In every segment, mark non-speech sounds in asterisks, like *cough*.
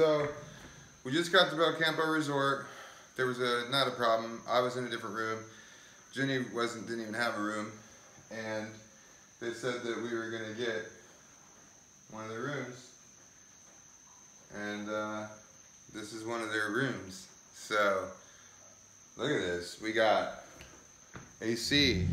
So, we just got to Belcampo Resort. There was a not a problem. I was in a different room. Jenny wasn't didn't even have a room, and they said that we were gonna get one of their rooms, and uh, this is one of their rooms. So, look at this. We got AC.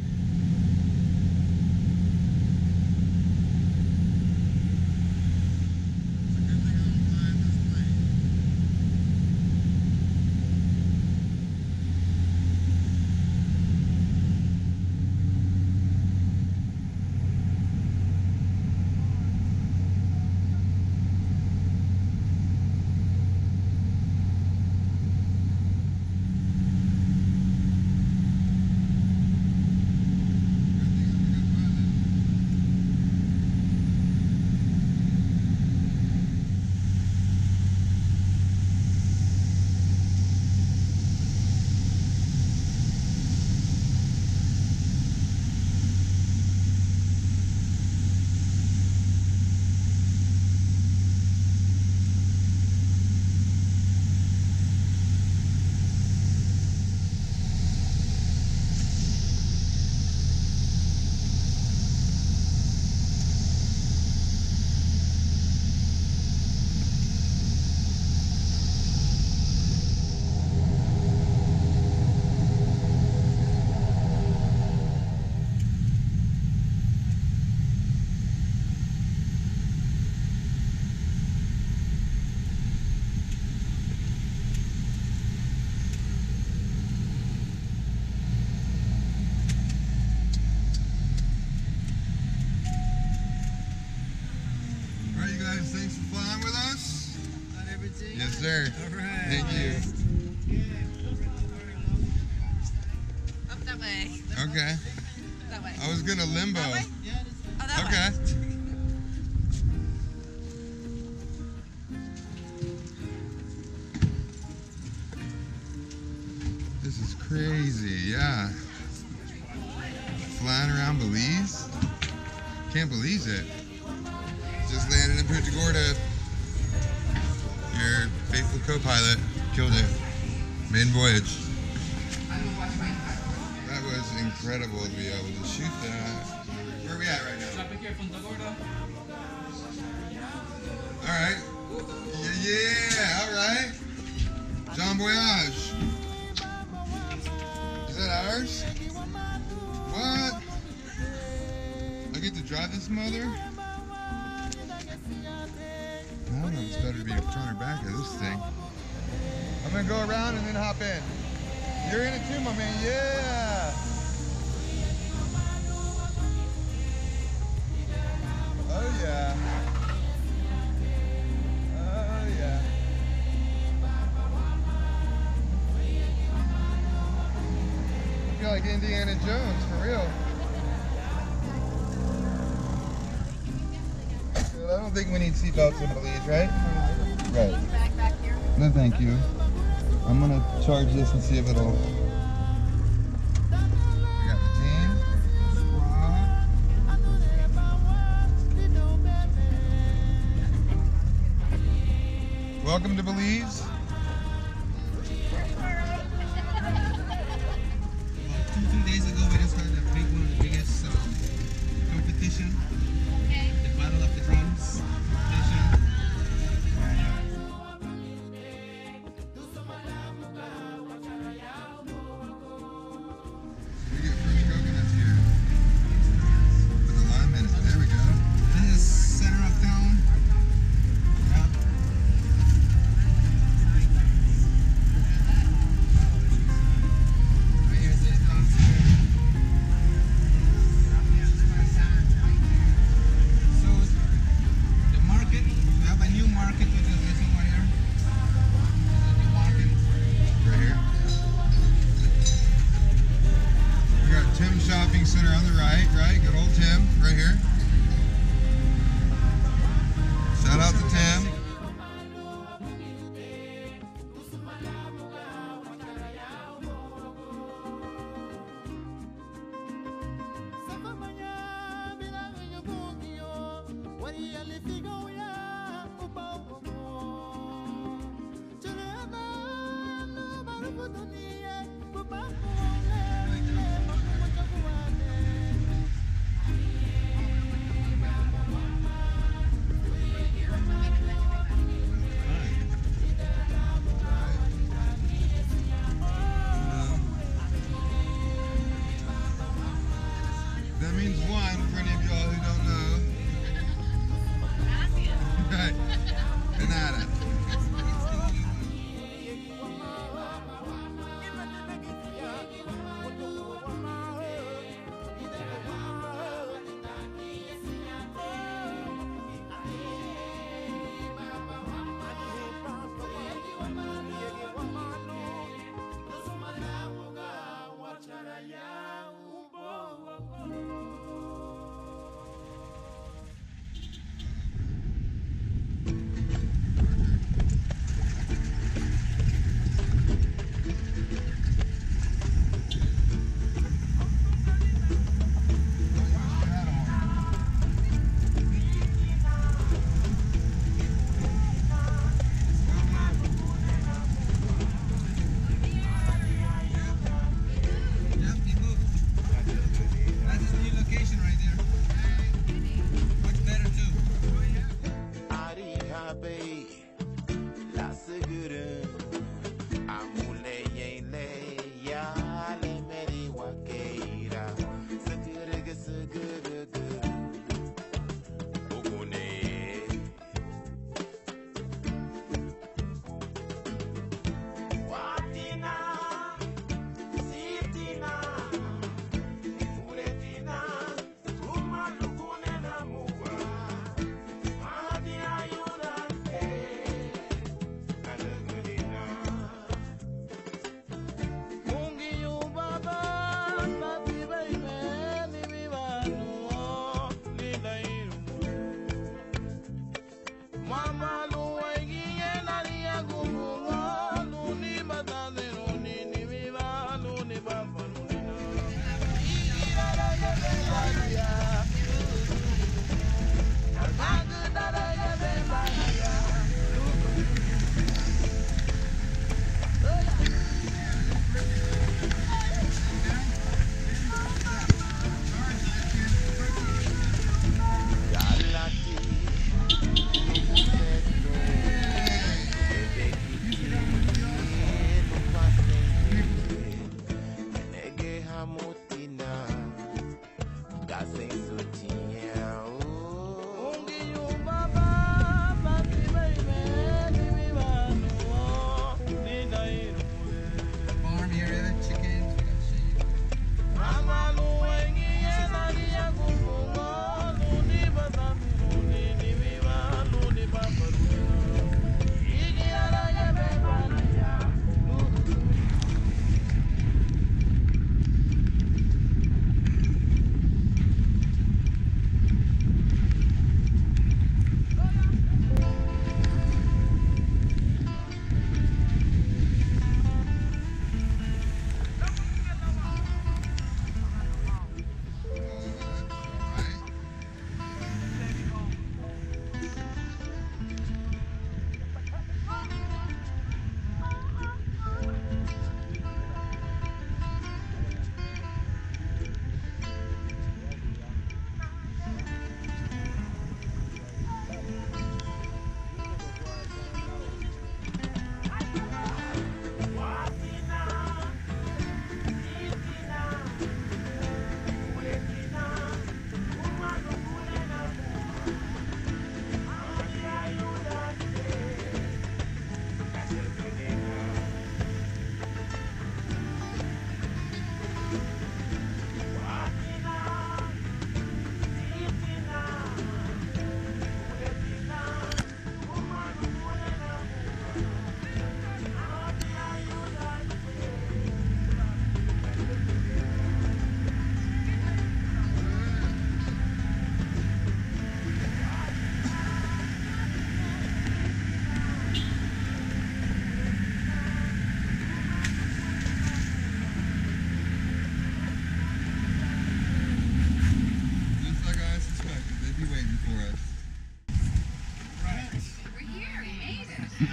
This is crazy, yeah. Flying around Belize? Can't believe it. Just landed in Punta Gorda. Your faithful co-pilot killed it. Main voyage. That was incredible to be able to shoot that. Where are we at right now? Tropic Air, Punta Gorda. All right. Yeah, yeah, all right. Jon Voyage. Ours? What? I get to drive this mother? I don't know if it's better to be in front or back of this thing. I'm gonna go around and then hop in. You're in it too, my man. Yeah. Indiana Jones for real. I don't think we need seatbelts in Belize, right? Right. Back, back here. No, thank you. I'm gonna charge this and see if it'll.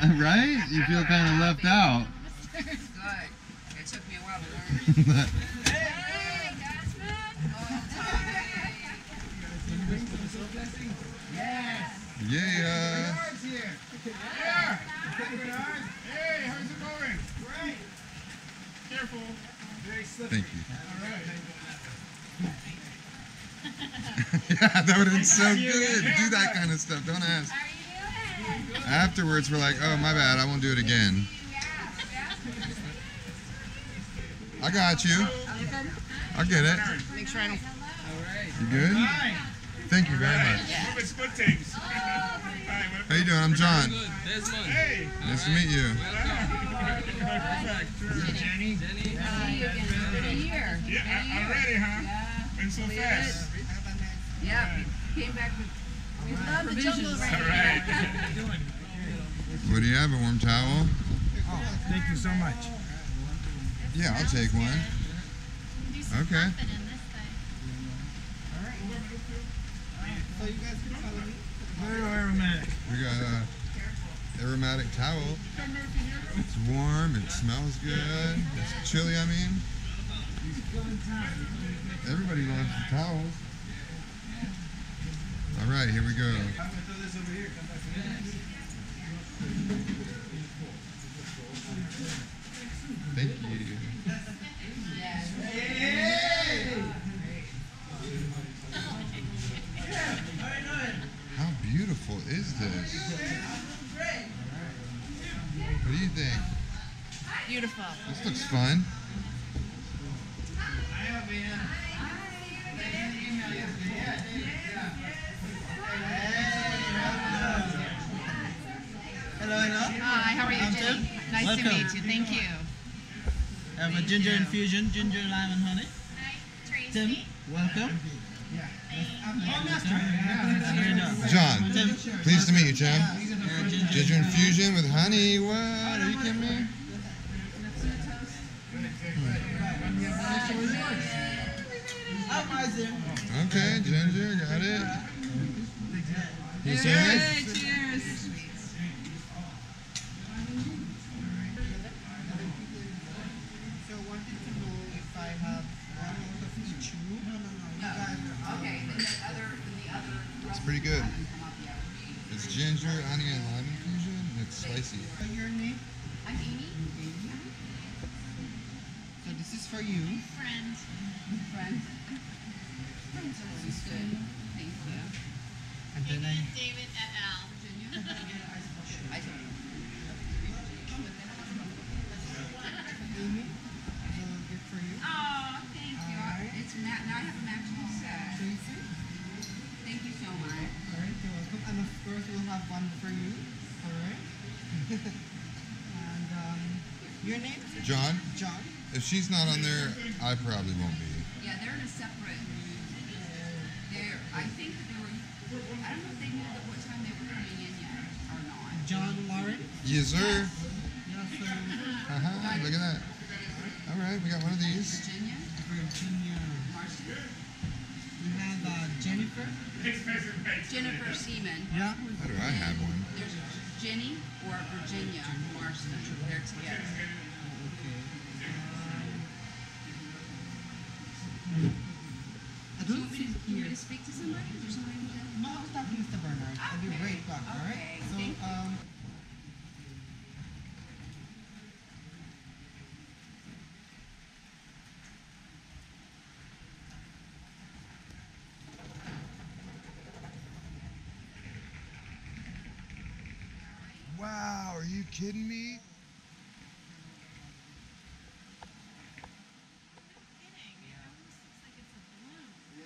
*laughs* right? You feel kind of left out. Good. It took me a while to learn. Hey, Desmond. Yeah. Hey, how's it going? Great. Careful. Very slippery. Thank you. All right. yeah, that would have been so good. Do that kind of stuff. Don't ask. How are you doing? Afterwards, we're like, oh, my bad. I won't do it again. I got you. I'll get it. Make sure I don't. You good? Thank you very much. Hope it's good things. Hi, what- How you doing? I'm John. Hey. Nice to meet you. Jenny. Here. Yeah, I- I'm ready, huh? Been so fast. Yeah. we Came back with. We love the jungle All right right. What do you have? A warm towel? Oh, thank you so much. Yeah, I'll take one. Okay. All right. So you guys can follow me. Very aromatic. We got a aromatic towel. It's warm. It smells good. It's chilly. I mean, everybody loves the towels. All right, here we go. Thank you. How beautiful is this? What do you think? Beautiful. This looks fun. How are you, I'm Jenny? Tim. Nice Welcome. to meet you. Thank you. I have a ginger you. infusion, ginger, lime, and honey. Hi, Tim, welcome. Very nice. John, Tim, pleased to meet you, Tim. uh, ginger, Ginger infusion with honey. What? Are you kidding me? My dear. Okay, ginger, got it. You serious? cheers. So wanted to know if I have one out of each room. No, no, no. You guys are Okay, then the other, the other. It's pretty good. It's ginger, honey, and lime infusion. and It's spicy. What's your name? I'm Amy. So this is for you. Friends. Friends. Friends are always good. Thank you. And then I. David et al. I told you. Amy, a little gift for you. Oh, thank you. Alright. It's ma- now I have a matching set. Tracy. Thank you so much. Alright, you're welcome. And of course, we'll have one for you. Alright. *laughs* and um, your name? John, John. if she's not on there, I probably won't be. Yeah, they're in a separate. They're. I think that they were. I don't know if they knew that what time they were coming in yet or not. John Lauren. Yes, sir. Yes, sir. Uh-huh. Look at that. All right, we got one of these. Virginia, Virginia. Marston, We have uh, Jennifer. Jennifer Seaman. Yeah. How do I have one? There's Jenny or Virginia Marston. They're together. I Do you don't want me to, you want me to speak to somebody? Is there somebody who does? No, I'll stop Mr. Bernard. I'll be Okay. right back. All right. Okay, So thank you. um. Wow, are you kidding me?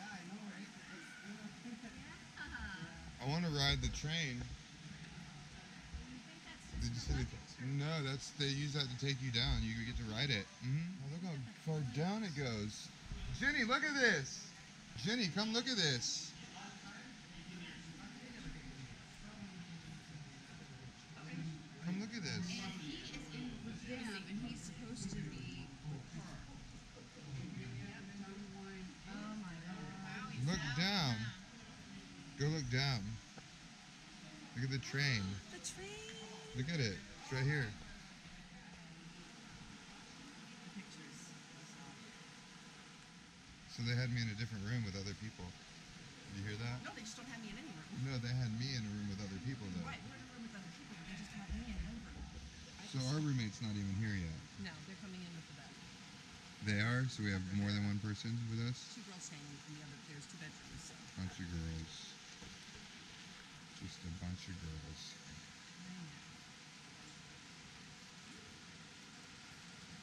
I know, right? I want to ride the train. Did you see the, no, that's they use that to take you down. You get to ride it. Mm-hmm. Oh, look how far down it goes. Jenny, look at this. Jenny, come look at this. Come look at this. And he is in with them, and he's supposed to be. Oh my God. Look down. Go look down. Look at the train. *gasps* The train. Look at it. It's right here. So they had me in a different room with other people. Did you hear that? No, they just don't have me in any room. No, they had me in a room with other people though. Right, we're in a room with other people. They just have me in one room. So our roommate's not even here yet. No, they're coming in with the bed. They are, so we have more than one person with us. Two girls staying in the other. There's two bedrooms. So. Bunch of girls. Just a bunch of girls.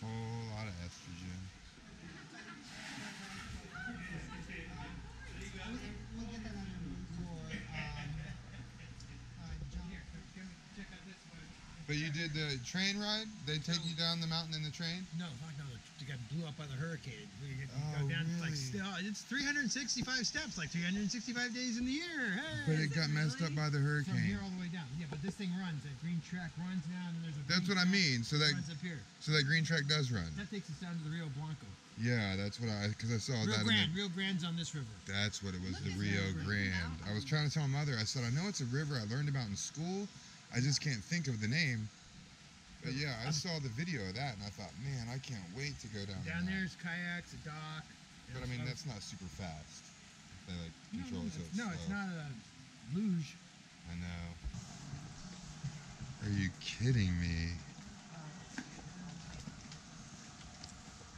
Whole lot of estrogen. But you did the train ride? They take you down the mountain in the train? No. It got blew up by the hurricane. We get, Oh, go down like really? still, it's 365 steps, like 365 days in the year. Hey, But it got messed up by the hurricane. From here all the way down. Yeah, but this thing runs. That green track runs down, and there's a. That's what I mean. So that runs up here. so that green track does run. That takes us down to the Rio Blanco. Yeah, that's what I because I saw Rio that. Grande. the, Rio Grande's on this river. that's what it was. Look The Rio river. Grande. I was trying to tell my mother. I said I know it's a river I learned about in school. I just can't think of the name. But yeah, I saw the video of that and I thought, man, I can't wait to go down. Down that. there's kayaks, a dock. But I mean, Uh, that's not super fast. They like no, control no, it so it's, it's no, it's not a luge. I know. Are you kidding me?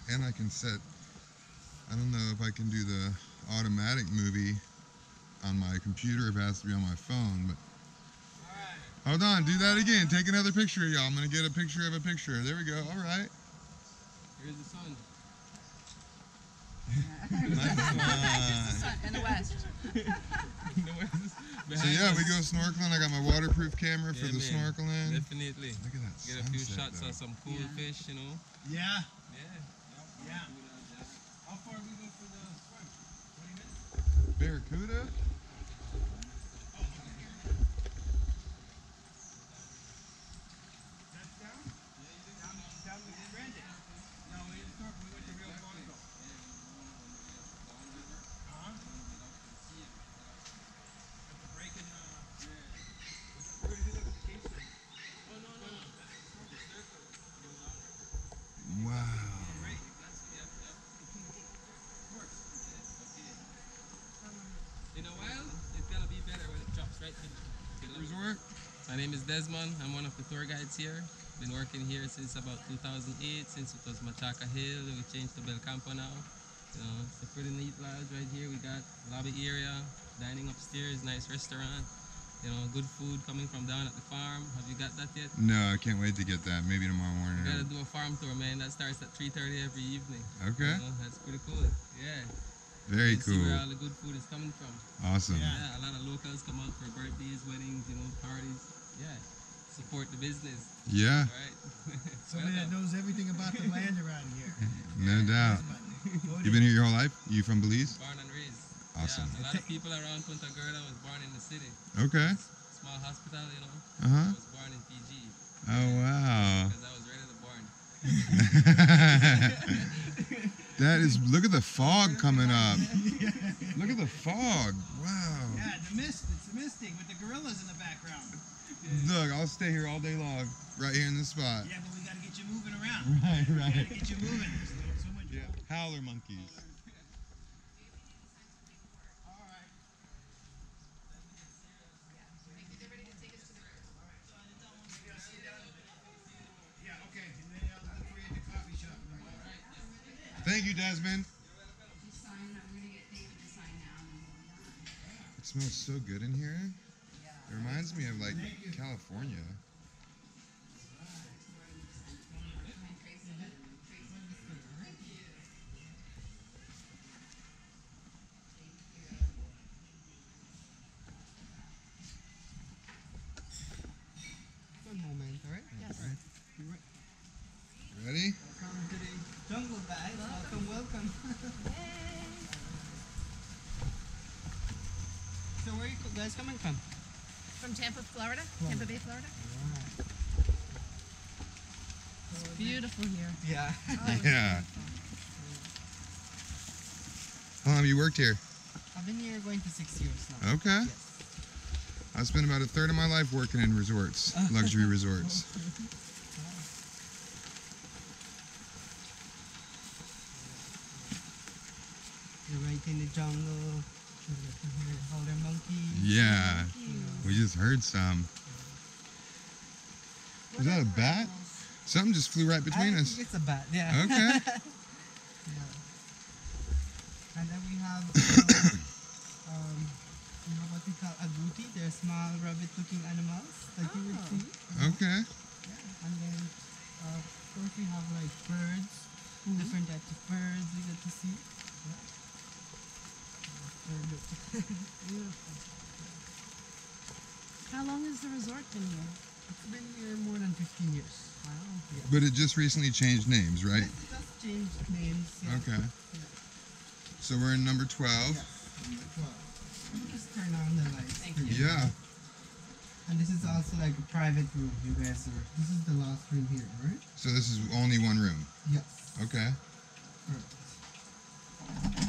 And I can set. I don't know if I can do the automatic movie on my computer. If it has to be on my phone, but Hold on, do that again. Take another picture of y'all. I'm gonna get a picture of a picture. There we go. All right. Here's the sun. *laughs* Nice one. In the west. *laughs* So yeah, we go snorkeling. I got my waterproof camera for Yeah, the man. snorkeling. Definitely. Look at that Get a few shots though. of some cool Yeah. fish, you know. Yeah. Yeah. Yeah. How far we go for the swim? 20 minutes? Barracuda? That's down? Down, down with Brandon. No, we didn't start, we went to Rio Hondo. Uh-huh. At the break in, uh, where did you look at the case then? Wow. In a while, it's gonna be better when it drops right in. below. Resort? My name is Desmond. I'm one of the tour guides here. Been working here since about 2008, since it was Machaca Hill. We changed to Belcampo now. You know, it's a pretty neat lodge right here. We got lobby area, dining upstairs, nice restaurant. You know, good food coming from down at the farm. Have you got that yet? No, I can't wait to get that. Maybe tomorrow morning. We gotta do a farm tour, man. That starts at 3:30 every evening. Okay. You know, that's pretty cool. Yeah. Very You See where all the good food is coming from. Awesome. Yeah, a lot of locals come out for birthdays, weddings, you know, parties. Yeah, support the business, Yeah, right? *laughs* Somebody that knows everything about the land around here. no doubt. You've been here your whole life? You from Belize? Born and raised. Awesome. Yeah, a lot of people around Punta Gorda was born in the city. Okay. Small hospital, you know. Uh huh. I was born in PG Oh wow. because I was ready to born. *laughs* that is. Look at the fog coming up. *laughs* Look at the fog. Wow. Yeah, the mist. It's misting with the gorillas in the background. *laughs* Look, I'll stay here all day long, right here in this spot. Yeah, but we gotta get you moving around. *laughs* Right, We right. gotta get you moving. There's so much. Yeah. Howler monkeys. *laughs* All right. Yeah. Okay. Smells so good in here. It reminds me of like California. One moment, alright? Yes. Ready? Welcome to the jungle bag. Welcome, welcome. so where are you guys coming from? From Tampa, Florida? Tampa Bay, Florida? It's beautiful here. Yeah. Oh, *laughs* yeah. How long have you worked here? I've been here going to six years now. Okay. Yes. I spent about a third of my life working in resorts, *laughs* luxury resorts. *laughs* You're right in the jungle. You get to hear howler monkeys. Yeah. We just heard some. Was that a bat? Something just flew right between I us. think it's a bat, yeah. Okay. *laughs* yeah. And then we have, uh, *coughs* um, you know what we call agouti. They're small rabbit-looking animals that you would Oh. see. Okay. Yeah. And then, uh, of course, we have like birds, different types of birds we get to see. Yeah. Very good. Beautiful. How long has the resort been here? It's been here more than 15 years. Wow. Yeah. But it just recently changed names, right? It just changed names. Yeah. Okay. So we're in number 12. Yes. Number 12. Let me Just turn on the lights. Thank for Yeah. And this is also like a private room. You guys are. This is the last room here, right? So this is only one room. Yes. Okay. Correct.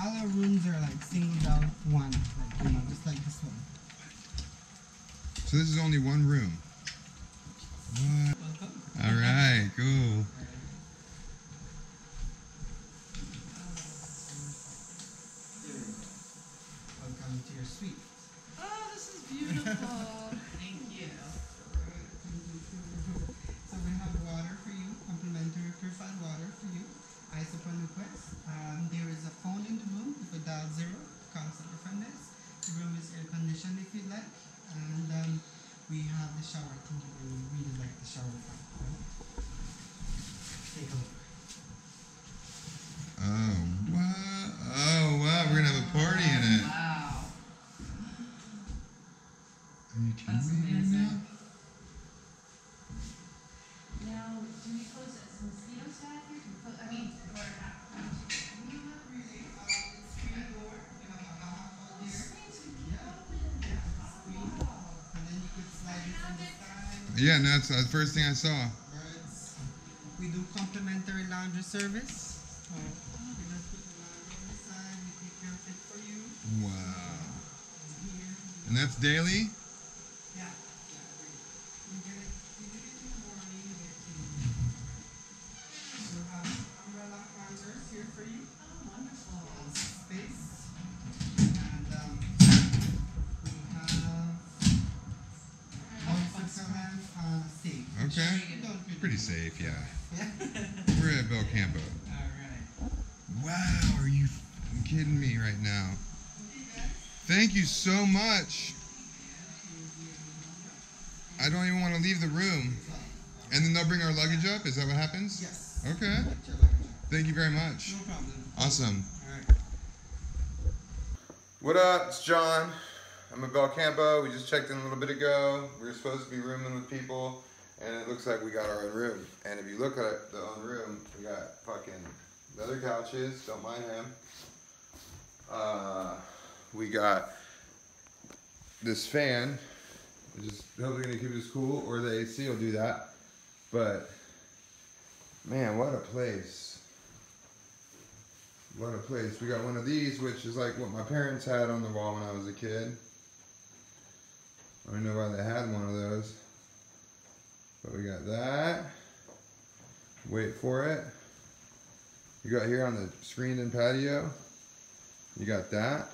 All our rooms are like singled out one, like you know, just like this one. So this is only one room. What? Welcome. All right. Cool. Welcome to your suite. Oh, this is beautiful. *laughs* Thank you. *laughs* So we have water for you, complimentary purified water for you. Ice upon request. Um, there is a phone in the the zero council defendants. The room is air conditioned if you like, and um, we have the shower. I think you really, really like the shower. Yeah, no, that's the first thing I saw. Birds. We do complimentary laundry service. So we just put the laundry on the side. We take care for you. Wow. And And that's daily. yeah, yeah. We, we get it. We get it in the morning. We get it in the evening. We have umbrella hangers here for you. Oh, wonderful. space. And um, we have also have uh, safe. Okay. Don't be- Pretty safe, yeah. Yeah. *laughs* We're at Belcampo. All right. Wow, are you kidding me right now? Thank you so much. I don't even want to leave the room. And then they'll bring our luggage up? Is that what happens? Yes. Okay. Get your luggage out. Thank you very much. No problem. Awesome. All right. What up? It's John. I'm at Belcampo. We just checked in a little bit ago. We were supposed to be rooming with people, and it looks like we got our own room. And if you look at the own room, we got fucking leather couches. Don't mind him. Uh, we got this fan, which is hopefully gonna keep us cool, or the AC will do that. But man, what a place! What a place. We got one of these, which is like what my parents had on the wall when I was a kid. I don't know why they had one of those. But we got that. Wait for it. You got here on the screened in patio. You got that.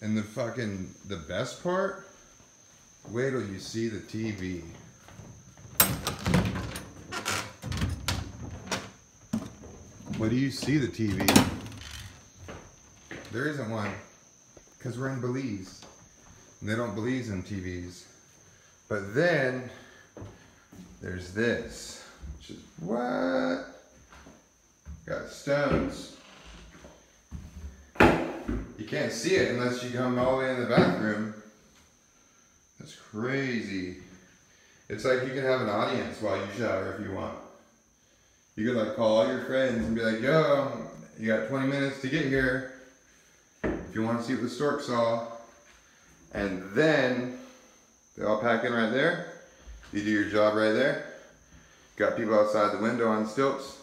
And the fucking, the best part, wait till you see the TV. What do you see the TV? There isn't one. Because we're in Belize. And they don't Belize in TVs. But then, there's this. Which is what? Got stones. You can't see it unless you come all the way in the bathroom. That's crazy. It's like you can have an audience while you shower if you want. You could like call all your friends and be like, yo, you got 20 minutes to get here. If you want to see what the stork saw. And then they all pack in right there. You do your job right there. Got people outside the window on stilts,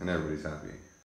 and everybody's happy.